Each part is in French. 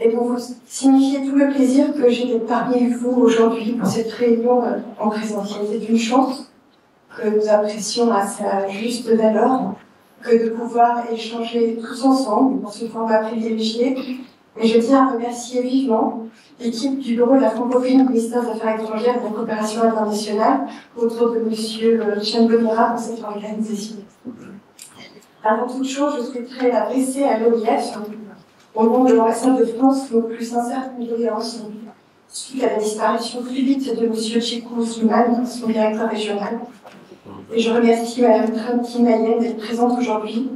et pour vous signifier tout le plaisir que j'ai d'être parmi vous aujourd'hui pour cette réunion euh, en présentiel. C'est une chance que nous apprécions à sa juste valeur que de pouvoir échanger tous ensemble dans ce format privilégié. Et je tiens à remercier vivement l'équipe du bureau de la francophonie du ministère des Affaires étrangères et de la coopération internationale autour de M. Michel Bonira pour cette organisation. Avant toute chose, je souhaiterais adresser à l'OIF, au nom de l'ambassade de France, nos plus sincères condoléances suite à la disparition subite de M. Tchékou Souman, son directeur régional. Et je remercie Mme Trinity Mayenne d'être présente aujourd'hui,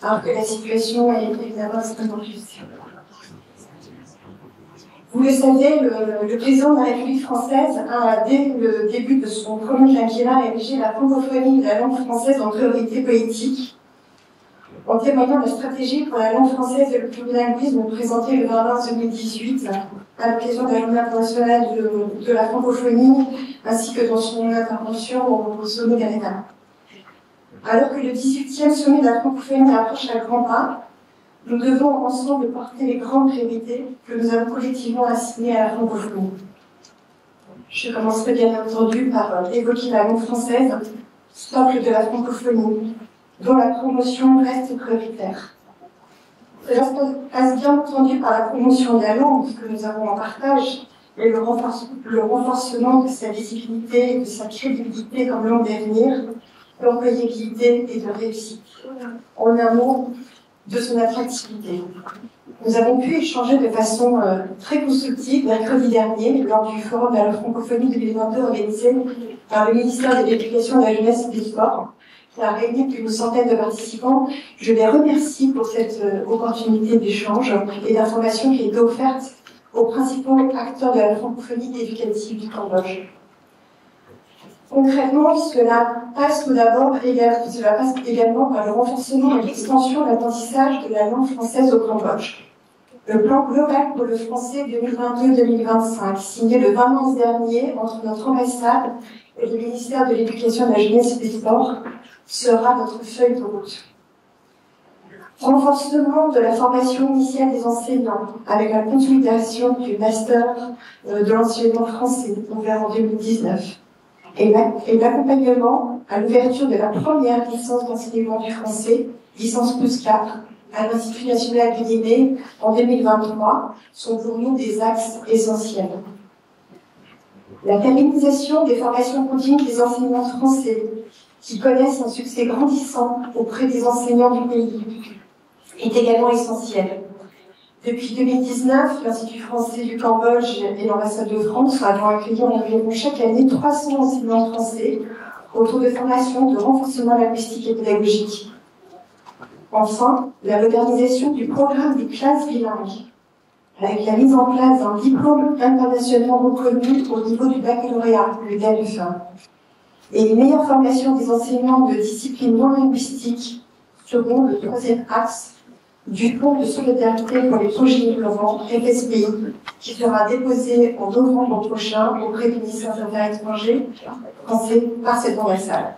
alors que la situation est évidemment extrêmement difficile. Vous le savez, le, président de la République française a, dès le début de son premier quinquennat, érigé la francophonie de la langue française en priorité politique, en témoignant de la stratégie pour la langue française et le plurilinguisme présentée le 20 mars 2018 à l'occasion de la Journée internationale de, la francophonie, ainsi que dans son intervention au, sommet d'Arena. Alors que le 18e sommet de la francophonie approche à grands pas, nous devons ensemble porter les grandes priorités que nous avons collectivement assignées à la francophonie. Je commencerai bien entendu par euh, évoquer la langue française, socle de la francophonie, dont la promotion reste prioritaire. Cela passe bien entendu par la promotion de la langue que nous avons en partage et le, renforcement de sa visibilité et de sa crédibilité comme langue d'avenir, d'employabilité et de réussite. En un mot, de son attractivité. Nous avons pu échanger de façon euh, très constructive mercredi dernier lors du forum de la francophonie 2022 organisé par le ministère de l'Éducation, de la Jeunesse et des Sports, qui a réuni plus d'une centaine de participants. Je les remercie pour cette euh, opportunité d'échange et d'information qui est offerte aux principaux acteurs de la francophonie éducative du Cambodge. Concrètement, cela passe tout d'abord également par le renforcement et l'extension de l'apprentissage de la langue française au Cambodge. Le plan global pour le français 2022-2025, signé le 20 mars dernier entre notre ambassade et le ministère de l'Éducation, de la Jeunesse et des Sports, sera notre feuille de route. Renforcement de la formation initiale des enseignants avec la consolidation du master euh, de l'enseignement français ouvert en 2019 et l'accompagnement à l'ouverture de la première licence d'enseignement du français, licence plus 4, à l'Institut national du Guinée en 2023 sont pour nous des axes essentiels. La pérennisation des formations continues des enseignants français, qui connaissent un succès grandissant auprès des enseignants du pays, est également essentielle. Depuis 2019, l'Institut français du Cambodge et l'ambassade de France avons accueilli environ chaque année 300 enseignants français autour de formations de renforcement linguistique et pédagogique. Enfin, la modernisation du programme des classes bilingues, avec la mise en place d'un diplôme internationalement reconnu au niveau du baccalauréat, le DALUFA, et une meilleure formation des enseignants de disciplines non linguistiques seront le troisième axe du Fonds de solidarité pour les projets innovants, FSPI, qui sera déposé en novembre prochain auprès du ministère des Affaires étrangères par cette ambassade.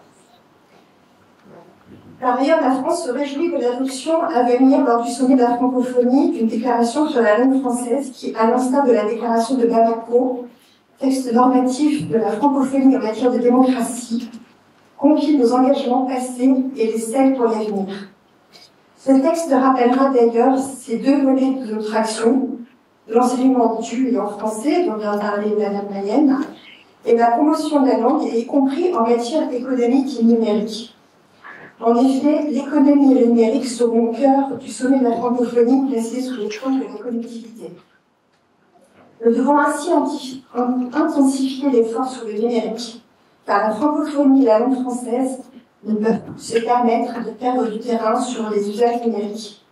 Par ailleurs, la France se réjouit de l'adoption à venir lors du sommet de la francophonie d'une déclaration sur la langue française qui, à l'instar de la déclaration de Bamako, texte normatif de la francophonie en matière de démocratie, compile nos engagements passés et les scelles pour l'avenir. Ce texte rappellera d'ailleurs ces deux volets de notre action, l'enseignement du et en français, dont vient parler Madame Mayenne, et la promotion de la langue, y compris en matière économique et numérique. En effet, l'économie et le numérique seront au cœur du sommet de la francophonie placé sous les champs de la collectivité. Nous devons ainsi intensifier l'effort sur le numérique, car la francophonie et la langue française ne peuvent se permettre de perdre du terrain sur les usages numériques.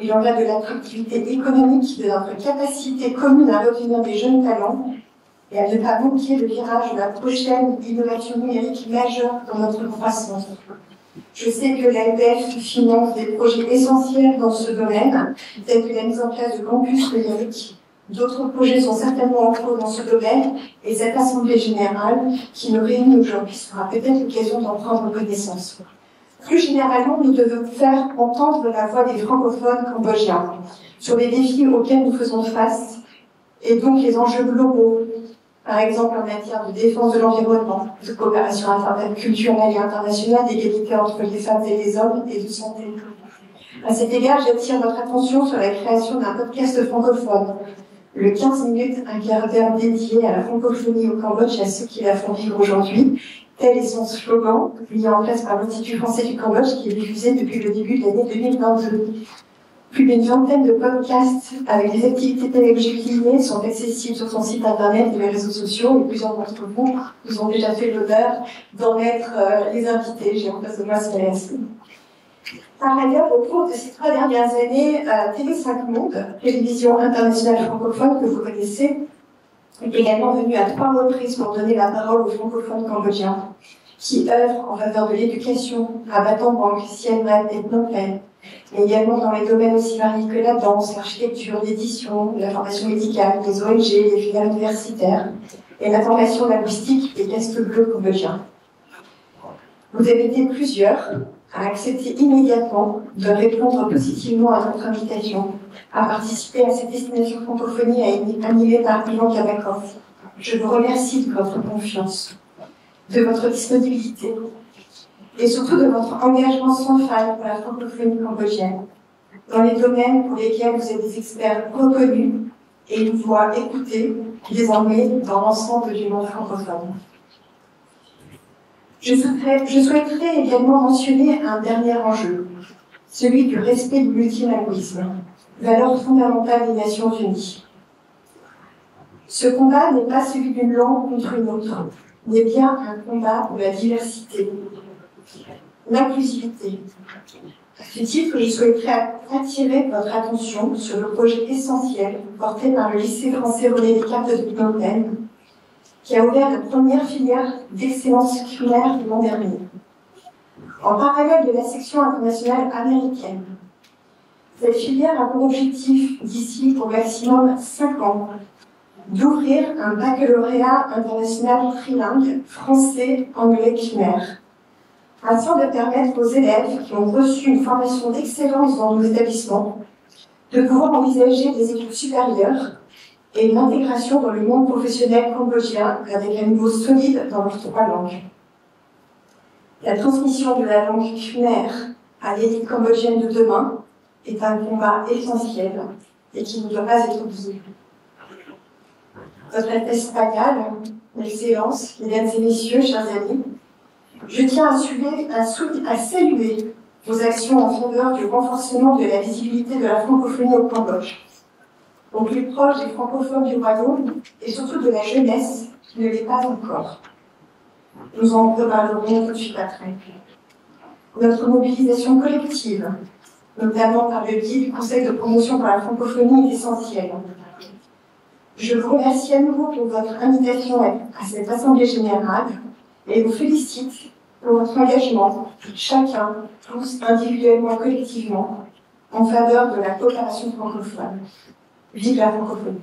Il en va de l'attractivité économique, de notre capacité commune à retenir des jeunes talents et à ne pas manquer le virage de la prochaine innovation numérique majeure dans notre croissance. Je sais que l'AEF finance des projets essentiels dans ce domaine, tels que la mise en place de campus numériques, D'autres projets sont certainement en cours dans ce domaine et cette Assemblée générale qui nous réunit aujourd'hui sera peut-être l'occasion d'en prendre connaissance. Plus généralement, nous devons faire entendre la voix des francophones cambodgiens sur les défis auxquels nous faisons face et donc les enjeux globaux, par exemple en matière de défense de l'environnement, de coopération culturelle et internationale, d'égalité entre les femmes et les hommes et de santé. À cet égard, j'attire votre attention sur la création d'un podcast francophone, le 15 minutes, un quart d'heure dédié à la francophonie au Cambodge et à ceux qui la font vivre aujourd'hui. Tel est son slogan, mis en place par l'Institut français du Cambodge, qui est diffusé depuis le début de l'année 2022. Plus d'une vingtaine de podcasts avec des activités pédagogiques liées sont accessibles sur son site internet et les réseaux sociaux. Et plusieurs d'entre vous nous ont déjà fait l'honneur d'en être euh, les invités. J'ai en face de moi Par ailleurs, au cours de ces trois dernières années, euh, TV5 Monde, télévision internationale francophone que vous connaissez, est également venue à trois reprises pour donner la parole aux francophones cambodgiens qui œuvrent en faveur de l'éducation à Battambang, Siem Reap et Phnom Penh, mais également dans les domaines aussi variés que la danse, l'architecture, l'édition, la formation médicale, les ONG, les filières universitaires et la formation linguistique des casques bleus cambodgiens. Vous avez été plusieurs à accepter immédiatement de répondre positivement à notre invitation à participer à cette destination francophonie animée par Ivan Kabakov. Je vous remercie de votre confiance, de votre disponibilité et surtout de votre engagement sans faille pour la francophonie cambodgienne, dans les domaines pour lesquels vous êtes des experts reconnus et une voix écoutée désormais dans l'ensemble du monde francophone. Je souhaiterais, je souhaiterais également mentionner un dernier enjeu, celui du respect du multilinguisme, valeur fondamentale des Nations Unies. Ce combat n'est pas celui d'une langue contre une autre, mais bien un combat pour la diversité, l'inclusivité. À ce titre, je souhaiterais attirer votre attention sur le projet essentiel porté par le lycée français René Descartes de Phnom qui a ouvert la première filière d'excellence culinaire du l'an dernier. En parallèle de la section internationale américaine, cette filière a pour objectif, d'ici au maximum 5 ans, d'ouvrir un baccalauréat international trilingue français-anglais-khmer afin de permettre aux élèves qui ont reçu une formation d'excellence dans nos établissements de pouvoir envisager des études supérieures et une intégration dans le monde professionnel cambodgien avec un niveau solide dans leurs trois langues. La transmission de la langue khmer à l'élite cambodgienne de demain est un combat essentiel et qui ne doit pas être oublié. Votre Excellence, Mesdames et Messieurs, chers amis, je tiens à, saluer vos actions en faveur du renforcement de la visibilité de la francophonie au Cambodge, au plus proche des francophones du royaume et surtout de la jeunesse qui ne l'est pas encore. Nous en reparlerons tout de suite après. Notre mobilisation collective, notamment par le biais du Conseil de promotion pour la francophonie, est essentielle. Je vous remercie à nouveau pour votre invitation à cette Assemblée générale et vous félicite pour votre engagement, chacun, tous, individuellement, collectivement, en faveur de la coopération francophone. Vive la francophonie.